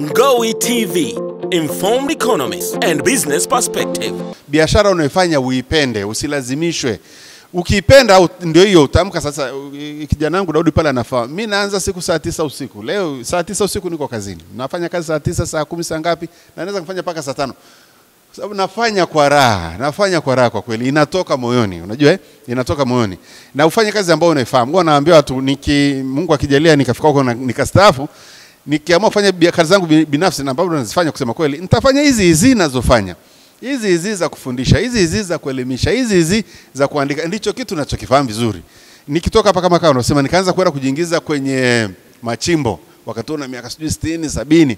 Ngowi TV, informed economies and business perspective. biashara unaifanya uipende, usilazimishwe. Ukiipenda ndio hiyo utamka. Sasa kijana wangu Daudi pale anafaa, mi naanza siku saa tisa usiku. Leo saa tisa usiku niko kazini, nafanya kazi saa tisa, saa kumi, saa ngapi, na naweza kufanya mpaka saa tano Kwa sababu nafanya kwa raha, nafanya kwa raha kwa kweli, inatoka moyoni, unajua eh? inatoka moyoni, na ufanye kazi ambayo unaifahamu. Huwa naambia watu niki, Mungu akijalia nikafika huko nikastaafu, nikiamua kufanya biashara zangu binafsi na ambazo nazifanya, kusema kweli, nitafanya hizi hizi ninazofanya, hizi hizi za kufundisha, hizi hizi za kuelimisha, hizi hizi za kuandika, ndicho kitu nachokifahamu vizuri. Nikitoka hapa kama kawa, unasema, nikaanza kwenda kujiingiza kwenye machimbo wakati na miaka sijui sitini sabini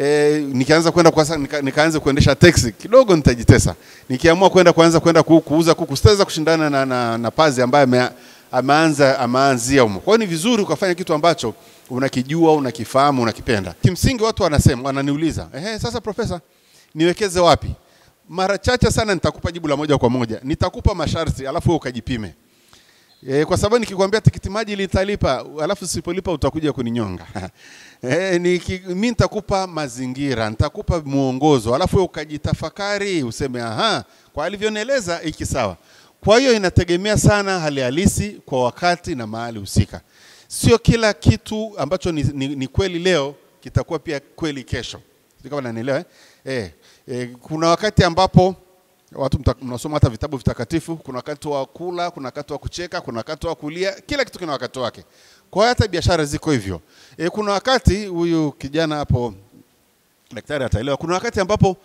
e, nikaanza kwenda kwa nika, nikaanza kuendesha taxi kidogo nitajitesa. Nikiamua kwenda kuanza kwenda kuuza kuku sitaweza kushindana na, na, na pazi ambaye ameanza ameanzia humo. Kwa hiyo ni vizuri ukafanya kitu ambacho unakijua, unakifahamu, unakipenda. Kimsingi watu wanasema, wananiuliza ehe, sasa profesa, niwekeze wapi? Mara chache sana nitakupa jibu la moja kwa moja, nitakupa masharti alafu wewe ukajipime. E, kwa sababu nikikwambia tikiti maji litalipa alafu sipolipa utakuja kuninyonga. e, niki, mi nitakupa mazingira, nitakupa mwongozo alafu wewe ukajitafakari useme aha, kwa alivyonieleza iki sawa. Kwa hiyo inategemea sana hali halisi kwa wakati na mahali husika. Sio kila kitu ambacho ni, ni, ni kweli leo kitakuwa pia kweli kesho. Sio kama nanielewa eh? Eh, eh, kuna wakati ambapo watu mnasoma hata vitabu vitakatifu, kuna wakati wa kula, kuna wakati wa kucheka, kuna wakati wa kulia, kila kitu kina wakati wake. Kwa hata biashara ziko hivyo. E, kuna wakati huyu kijana hapo daktari ataelewa, kuna wakati ambapo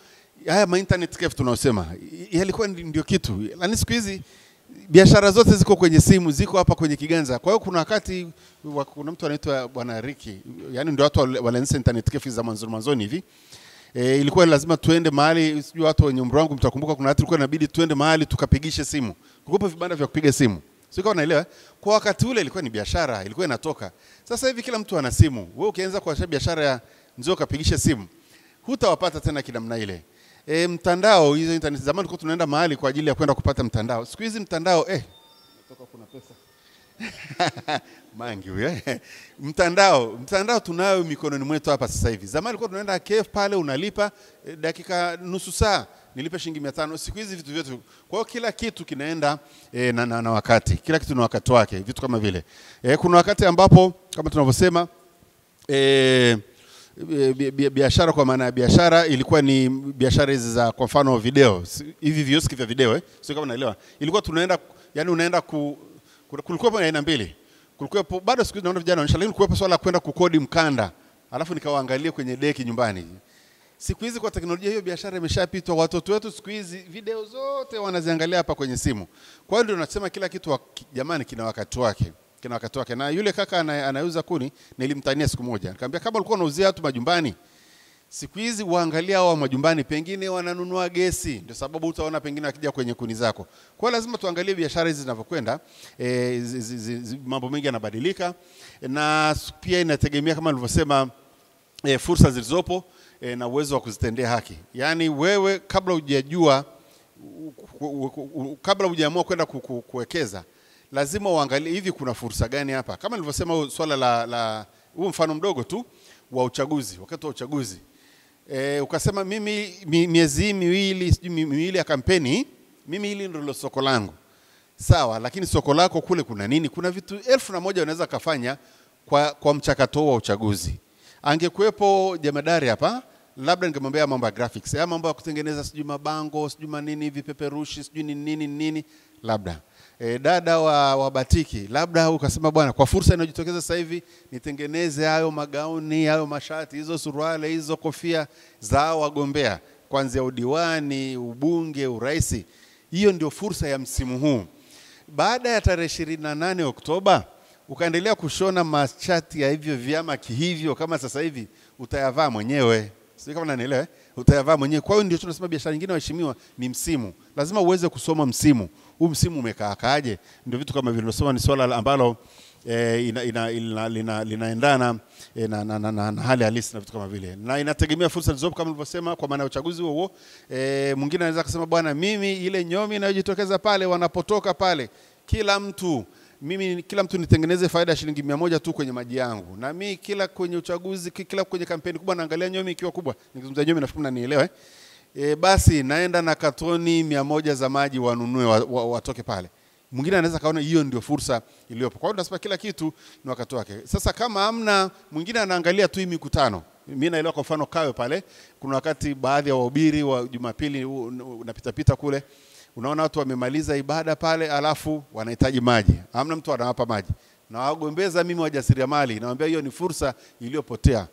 haya ma internet cafe tunaosema yalikuwa ndio kitu, lakini siku hizi biashara zote ziko kwenye simu, ziko hapa kwenye kiganja. Kwa hiyo kuna wakati kuna mtu anaitwa bwana Riki, yani ndio watu walianzisha internet cafe za mwanzo mwanzoni hivi E, ilikuwa lazima tuende mahali, sijui watu wenye umri wangu mtakumbuka, kuna watu ilikuwa inabidi tuende mahali tukapigishe simu. kukupa vibanda vya kupiga simu, sio kama naelewa. eh? Kwa wakati ule ilikuwa ni biashara, ilikuwa inatoka. Sasa hivi kila mtu ana simu. Wewe ukianza kuanzisha biashara ya njoo kapigishe simu, hutawapata tena kinamna ile. E, mtandao hizo internet, zamani tulikuwa tunaenda mahali kwa ajili ya kwenda kupata mtandao. Siku hizi mtandao eh, natoka kuna pesa. Mangi huyo eh. mtandao mtandao tunayo mikononi mwetu hapa sasa hivi. Zamani ilikuwa tunaenda KF pale unalipa e, dakika nusu saa nilipe shilingi mia tano. Siku hizi vitu vyetu kwa hiyo kila kitu kinaenda e, na, na, na wakati. Kila kitu na wakati wake vitu kama vile. E, kuna wakati ambapo kama tunavyosema eh, biashara kwa maana ya biashara ilikuwa ni biashara hizi za kwa mfano video. Hivi vioski vya video eh? sio kama naelewa ilikuwa tunaenda yani unaenda ku kulikuwa aina mbili. Kulikuwepo bado siku naona vijana wanaonyesha lakini kulikuwepo swala la kwenda kukodi mkanda. Alafu nikawaangalia kwenye deki nyumbani. Siku hizi kwa teknolojia hiyo biashara imeshapitwa watoto wetu siku hizi video zote wanaziangalia hapa kwenye simu. Kwa hiyo ndio nasema kila kitu wa, jamani kina wakati wake kina wakati wake na yule kaka ana- anayeuza kuni nilimtania siku moja nikamwambia kama ulikuwa unauzia watu majumbani siku hizi uangalia hao majumbani pengine wananunua gesi, ndio sababu utaona pengine wakija kwenye kuni zako. Kwa lazima tuangalie biashara hizi zinavyokwenda. E, mambo mengi yanabadilika na pia inategemea kama nilivyosema e, fursa zilizopo e, na uwezo wa kuzitendea haki. Yaani wewe kabla hujajua kabla hujaamua kwenda ku- ku- kuwekeza lazima uangalie hivi kuna fursa gani hapa. Kama nilivyosema swala la, la huu mfano mdogo tu wa uchaguzi, wakati wa uchaguzi e, ukasema mimi mi, miezi hii miwili sijui mi- miwili ya kampeni, mimi hili ndilo soko langu sawa, lakini soko lako kule kuna nini? Kuna vitu elfu na moja unaweza kafanya kwa, kwa mchakato wa uchaguzi. Angekuwepo jemadari hapa, labda ningemwambia mambo ya graphics, haya mambo ya kutengeneza sijui mabango sijui manini vipeperushi sijui ni nini nini, labda e, dada wa, wa batiki, labda ukasema bwana, kwa fursa inayojitokeza sasa hivi nitengeneze hayo magauni hayo mashati hizo suruali, hizo kofia za wagombea kwanzia udiwani, ubunge, uraisi. Hiyo ndio fursa ya msimu huu. Baada ya tarehe ishirini na nane Oktoba ukaendelea kushona mashati ya hivyo vyama kihivyo, kama sasa hivi utayavaa mwenyewe, sio kama nanielewa, eh? utayavaa mwenyewe. Kwa hiyo ndio tunasema biashara nyingine, waheshimiwa, ni msimu. Lazima uweze kusoma msimu huu, msimu umekaakaaje. Ndio vitu kama vile ni swala ambalo eh, ina, ina, ina, lina, linaendana eh, na, na, na, na, na hali halisi na vitu kama vile, na inategemea fursa zilizopo kama nilivyosema, kwa maana ya uchaguzi huo huo. Eh, mwingine anaweza kusema bwana, mimi ile nyomi inayojitokeza pale wanapotoka pale, kila mtu mimi kila mtu nitengeneze faida ya shilingi mia moja tu kwenye maji yangu, na mi kila kwenye uchaguzi, ki- kila kwenye kampeni kubwa naangalia nyomi ikiwa kubwa. Nikizungumza nyomi nafikiri mnanielewa eh? E, basi naenda na katoni mia moja za maji wanunue wa, wa, watoke pale. Mwingine anaweza kaona hiyo ndio fursa iliyopo. Kwa hiyo tunasema kila kitu ni wakati wake. Sasa kama amna mwingine anaangalia tu hii mikutano. Mimi naelewa kwa mfano Kawe pale, kuna wakati baadhi ya wahubiri wa Jumapili u- u- unapita pita kule unaona watu wamemaliza ibada pale, alafu wanahitaji maji, hamna mtu anawapa maji, na wagombeza mimi wajasiriamali, nawaambia hiyo ni fursa iliyopotea.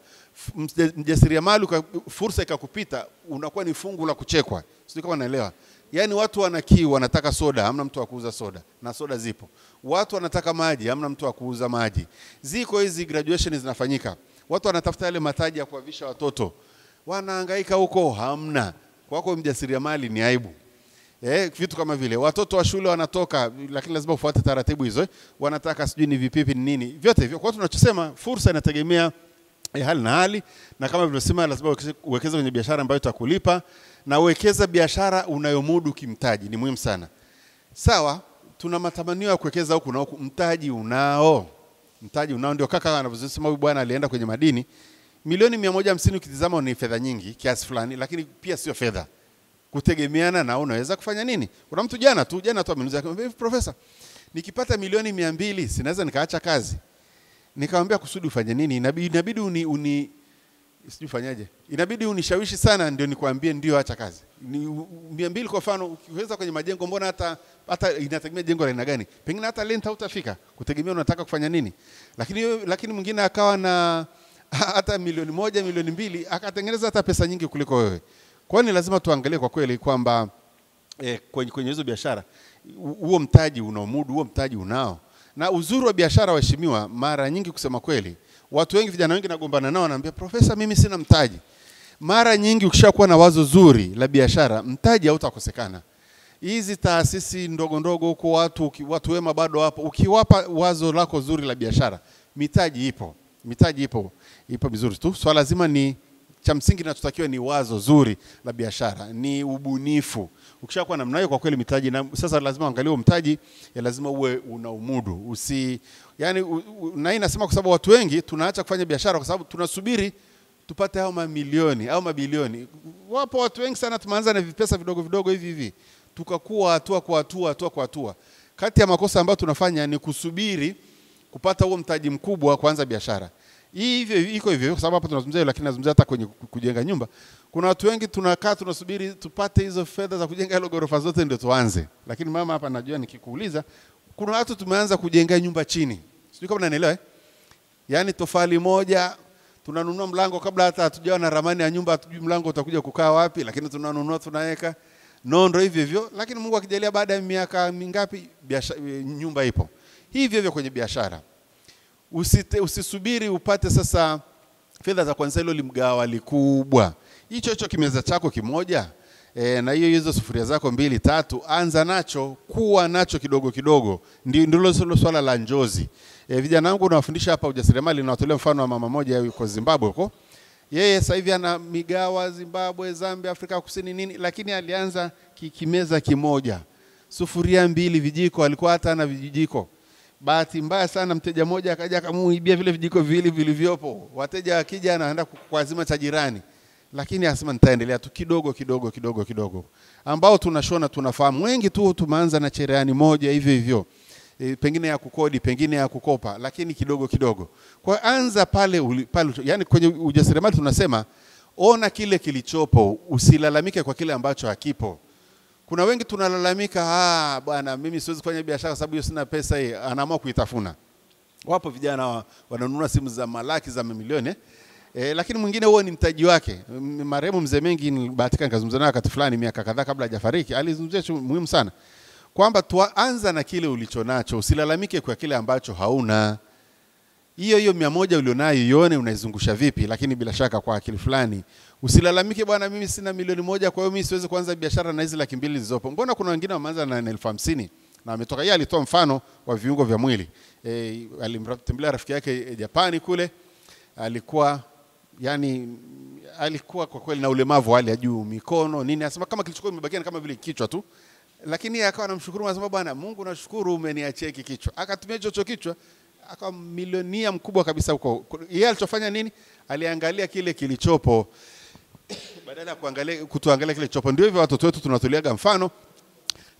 Mjasiriamali fursa ikakupita, unakuwa ni fungu la kuchekwa. Sijui kama naelewa. Yaani watu wana kiu, wanataka soda, hamna mtu wa kuuza soda, na soda zipo. Watu wanataka maji, hamna mtu wa kuuza maji. Ziko hizi graduation zinafanyika, watu wanatafuta yale mataji ya kuwavisha watoto, wanahangaika huko, hamna. Kwako mjasiriamali ni aibu. Eh, vitu kama vile watoto wa shule wanatoka, lakini lazima ufuate taratibu hizo. eh. Wanataka sijui ni vipipi ni nini, vyote hivyo. Kwa tunachosema fursa inategemea eh, hali na hali, na kama vilivyosema, lazima uwekeze- kwenye biashara ambayo itakulipa, na uwekeza biashara unayomudu kimtaji, ni muhimu sana. Sawa, tuna matamanio ya kuwekeza huku na huku, mtaji unao, mtaji unao. Ndio kaka anavyosema huyu bwana alienda kwenye madini, milioni mia moja hamsini ukitizama ni fedha nyingi kiasi fulani, lakini pia sio fedha kutegemeana na unaweza kufanya nini. Kuna mtu jana tu jana tu ameniuliza profesa, nikipata milioni mia mbili sinaweza nikaacha kazi? Nikamwambia kusudi ufanye nini? Inabidi, inabidi uni, uni sijui ufanyaje, inabidi unishawishi sana ndio nikwambie ndio acha kazi. Ni mia mbili kwa mfano, ukiweza kwenye majengo, mbona hata hata inategemea jengo la aina gani, pengine hata lenta utafika kutegemea unataka kufanya nini. Lakini lakini mwingine akawa na hata milioni moja milioni mbili akatengeneza hata pesa nyingi kuliko wewe. Kwa ni lazima tuangalie kwa kweli kwamba eh, kwenye, kwenye hizo biashara huo mtaji unaomudu, huo mtaji unao. Na uzuri wa biashara, waheshimiwa, mara nyingi kusema kweli, watu wengi, vijana wengi nagombana nao, wanaambia profesa, mimi sina mtaji. Mara nyingi ukishakuwa na wazo zuri la biashara, mtaji hautakosekana. Hizi taasisi ndogo ndogo huko, watu watu wema bado wapo, ukiwapa wazo lako zuri la biashara, mitaji ipo, mitaji ipo, ipo vizuri tu. Swala so, zima ni cha msingi kinachotakiwa ni wazo zuri la biashara, ni ubunifu. Ukishakuwa namna hiyo, kwa kweli mitaji na, sasa lazima angalie mtaji ya lazima uwe una umudu usi, yani, u, u, na hii nasema kwa sababu watu wengi tunaacha kufanya biashara kwa sababu tunasubiri tupate hao mamilioni au mabilioni. Wapo watu wengi sana tumeanza na vipesa vidogo vidogo hivi hivi, tukakuwa hatua kwa hatua, hatua kwa hatua. Kati ya makosa ambayo tunafanya ni kusubiri kupata huo mtaji mkubwa kuanza biashara. Hivyo iko hivyo kwa sababu hapa tunazungumzia lakini nazungumzia hata kwenye kujenga nyumba. Kuna watu wengi tunakaa tunasubiri tupate hizo fedha za kujenga hilo ghorofa zote ndio tuanze. Lakini mama hapa najua nikikuuliza, kuna watu tumeanza kujenga nyumba chini. Sijui kama unanielewa eh? Yaani tofali moja tunanunua mlango kabla hata hatujawa na ramani ya nyumba, hatujui mlango utakuja kukaa wapi, lakini tunanunua tunaweka nondo hivyo hivyo, lakini Mungu akijalia baada ya miaka mingapi biashara, nyumba ipo. Hivyo hivyo kwenye biashara, usite, usisubiri upate sasa fedha za kwanza hilo limgawa likubwa, hicho hicho kimeza chako kimoja. E, na hiyo hizo sufuria zako mbili tatu, anza nacho, kuwa nacho kidogo kidogo, ndio ndilo swala la njozi. E, vijana wangu nawafundisha hapa ujasiriamali, nawatolea mfano wa mama moja yuko Zimbabwe huko. Yeye sasa hivi ana migawa Zimbabwe, Zambia, Afrika Kusini nini, lakini alianza kikimeza kimoja, sufuria mbili, vijiko, alikuwa hata ana vijiko. Bahati mbaya sana, mteja mmoja akaja akamuibia vile vijiko viwili vilivyopo. Wateja wakija, anaenda kuazima cha jirani, lakini asema nitaendelea tu kidogo kidogo kidogo kidogo, ambao tunashona tunafahamu. Wengi tu tumeanza na cherehani moja hivyo hivyo e, pengine ya kukodi, pengine ya kukopa, lakini kidogo kidogo. Kwa anza pale, uli- pale yani kwenye ujasiriamali tunasema ona kile kilichopo, usilalamike kwa kile ambacho hakipo. Kuna wengi tunalalamika, ah, bwana mimi siwezi kufanya biashara sababu hiyo sina pesa hii, anaamua kuitafuna. Wapo vijana wa, wananunua simu za malaki za mamilioni eh? Lakini mwingine huo ni mtaji wake. Marehemu mzee Mengi nilibahatika nikazungumza naye wakati fulani miaka kadhaa kabla hajafariki, alizungumzia kitu muhimu sana kwamba tuanza na kile ulicho nacho, usilalamike kwa kile ambacho hauna. Hiyo hiyo mia moja ulionayo ione unaizungusha vipi, lakini bila shaka kwa akili fulani usilalamike, bwana, mimi sina milioni moja, kwa hiyo mimi siwezi kuanza biashara na hizi laki mbili zilizopo. Mbona kuna wengine wameanza na elfu hamsini? Na ametoka. Yeye alitoa mfano wa viungo vya mwili. E, alimtembelea rafiki yake e, Japani kule, alikuwa yani alikuwa kwa kweli na ulemavu hali ya juu, mikono nini, anasema kama kilichokuwa kimebakia kama vile kichwa tu. Lakini yeye akawa anamshukuru anasema bwana Mungu nashukuru umeniachia hiki kichwa. Akatumia hicho kichwa akawa milionia mkubwa kabisa huko. Yeye alichofanya nini? Aliangalia kile kilichopo badala ya kuangalia kutuangalia kile chopo. ndio hivyo watoto wetu tunatuliaga mfano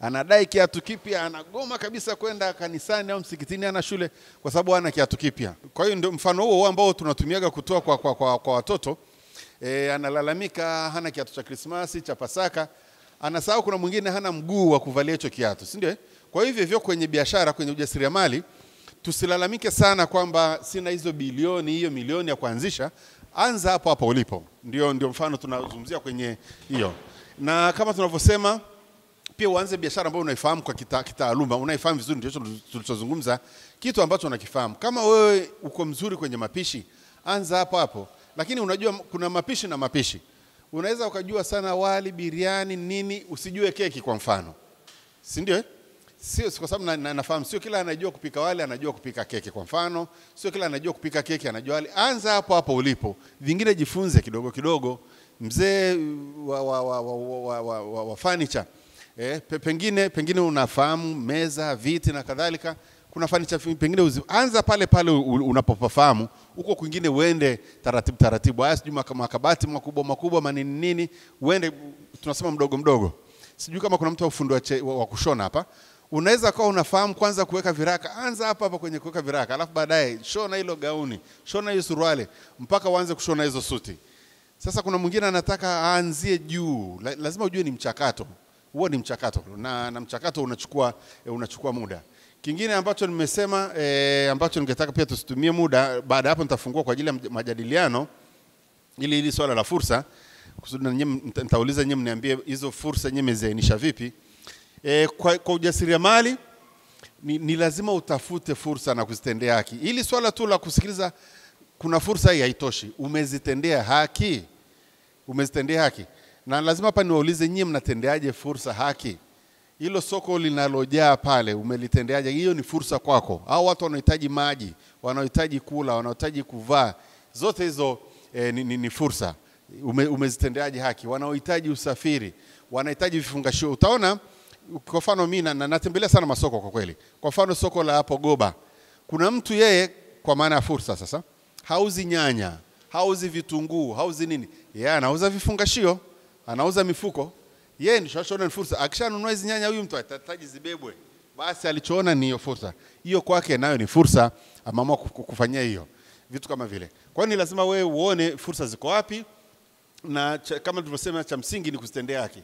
anadai kiatu kipya, anagoma kabisa kwenda kanisani au msikitini, ana shule kwa sababu hana kiatu kipya. Kwa hiyo ndio mfano huo huo ambao tunatumiaga kutoa kwa, kwa, kwa, kwa watoto e, analalamika hana kiatu cha Krismasi cha Pasaka, anasahau kuna mwingine hana mguu wa kuvalia hicho kiatu, si ndio? eh? Kwa hivyo hivyo kwenye biashara, kwenye ujasiriamali tusilalamike sana kwamba sina hizo bilioni hiyo milioni ya kuanzisha. Anza hapo hapo ulipo, ndio, ndio mfano tunazungumzia kwenye hiyo, na kama tunavyosema pia uanze biashara ambayo unaifahamu kwa kita- kitaaluma, unaifahamu vizuri, ndio tulichozungumza, kitu ambacho unakifahamu. Kama wewe uko mzuri kwenye mapishi, anza hapo hapo, lakini unajua kuna mapishi na mapishi. Unaweza ukajua sana wali, biriani, nini, usijue keki kwa mfano, si ndio? Sio kwa sababu na, na, nafahamu sio kila anajua kupika wali anajua kupika keki kwa mfano, sio kila anajua kupika keki anajua wali. Anza hapo hapo ulipo, vingine jifunze kidogo kidogo. Mzee wa, wa, wa, wa, wa, wa, wa, wa furniture eh, pe, pengine pengine unafahamu meza, viti na kadhalika. Kuna fanicha pengine uzi, anza pale pale unapopafahamu, huko kwingine uende taratibu taratibu. Haya sijui maka- makabati makubwa makubwa manini nini, uende tunasema mdogo mdogo. Sijui kama kuna mtu wa ufundi wa wa kushona hapa unaweza kuwa unafahamu kwanza kuweka viraka, anza hapa hapa kwenye kuweka viraka, alafu baadaye shona hilo gauni, shona hiyo suruali, mpaka uanze kushona hizo suti. Sasa kuna mwingine anataka aanzie juu, La- lazima ujue ni mchakato huo, ni mchakato na, na mchakato unachukua, eh, unachukua muda. Kingine ambacho nimesema e, ambacho ningetaka pia tusitumie muda, baada hapo nitafungua kwa ajili ya majadiliano ili hili swala la fursa kusudi na nyinyi mtauliza nyinyi mniambie hizo fursa nyinyi mmeziainisha vipi. E, kwa, kwa ujasiriamali ni, ni lazima utafute fursa na kuzitendea haki. Ili swala tu la kusikiliza kuna fursa hii haitoshi, umezitendea haki, umezitendea haki. Na lazima hapa niwaulize nyinyi, mnatendeaje fursa haki? Hilo soko linalojaa pale umelitendeaje? Hiyo ni fursa kwako, au watu wanaohitaji maji, wanaohitaji kula, wanaohitaji kuvaa, zote hizo eh, ni, ni, ni fursa. Ume, umezitendeaje haki? Wanaohitaji usafiri, wanahitaji vifungashio. Utaona kwa mfano mimi na, na, natembelea sana masoko kwa kweli. Kwa mfano soko la hapo Goba, kuna mtu yeye, kwa maana ya fursa sasa, hauzi nyanya, hauzi vitunguu, hauzi nini, yeye anauza vifungashio, anauza mifuko yeye ndio shashona ni fursa. Akishanunua hizi nyanya, huyu mtu atahitaji zibebwe, basi alichoona ni hiyo fursa. Hiyo kwake nayo ni fursa, ameamua kufanyia hiyo vitu kama vile. Kwa hiyo ni lazima wewe uone fursa ziko wapi, na cha, kama tulivyosema, cha msingi ni kuzitendea haki.